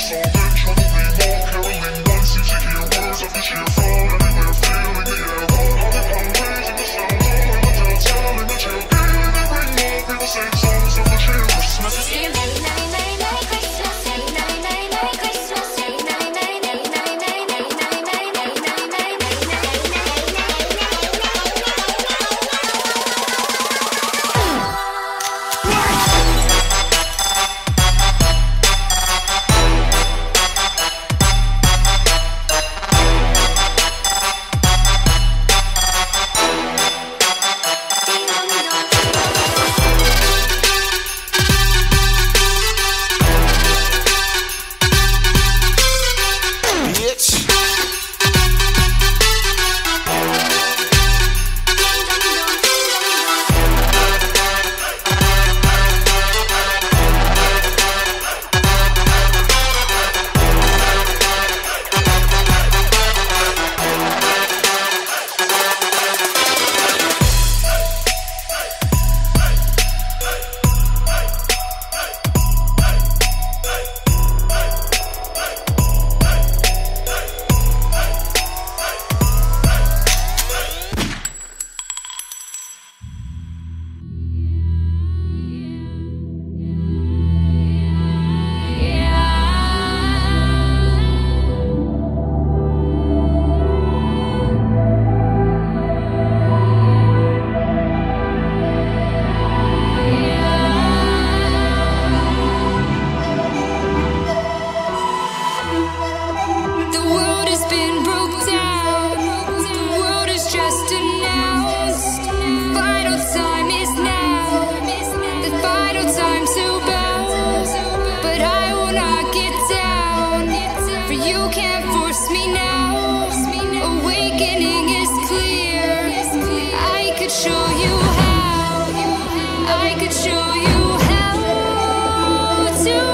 listen. to